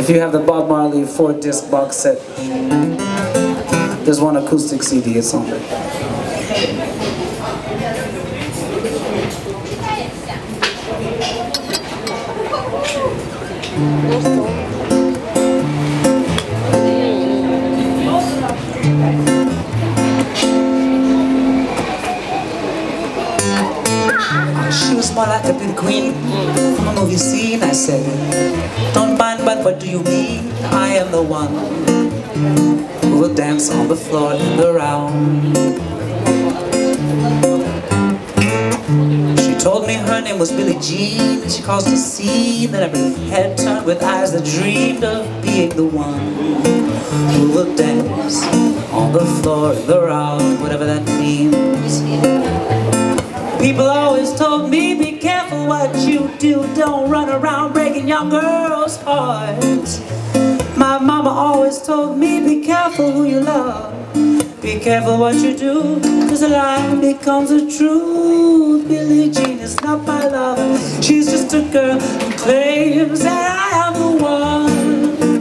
If you have the Bob Marley four disc box set, there's one acoustic CD, it's on there. She was more like a beauty queen from a movie scene. I said, what do you mean? I am the one who will dance on the floor in the round. She told me her name was Billie Jean. She caused a scene that every head turned with eyes that dreamed of being the one who will dance on the floor in the round, whatever that means. People always told me, what you do. Don't run around breaking young girls' hearts My mama always told me, be careful who you love. Be careful what you do Cause a lie becomes a truth. Billie Jean is not my lover. She's just a girl who claims that I am the one.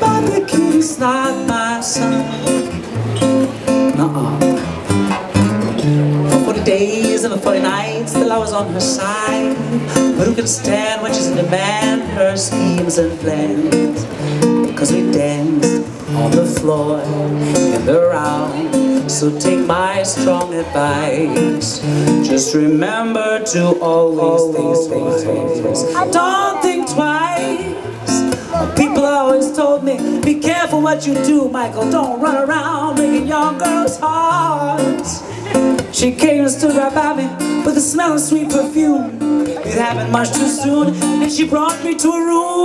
But the kid not my son the 40 nights till I was on her side. But who can stand when she's in demand her schemes and plans. Cause we danced on the floor in the round So take my strong advice. Just remember to always think Don't think twice. People always told me Be careful what you do, Michael. Don't run around breaking young girls' hearts she came and stood right by me with the smell of sweet perfume. It happened much too soon, and she brought me to a room.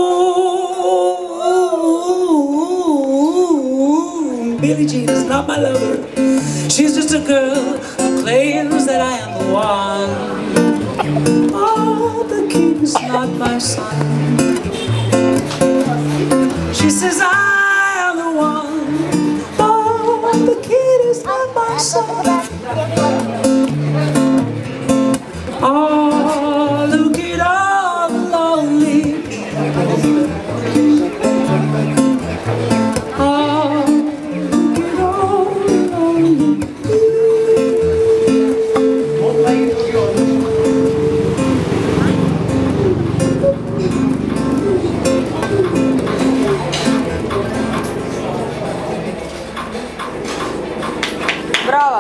Billie Jean is not my lover. She's just a girl who claims that I am the one. Oh, the king is not my son. She says I am the one. Oh, the kid is not my son.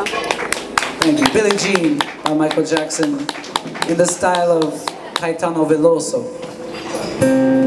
Thank you. Billie Jean by Michael Jackson in the style of Caetano Veloso.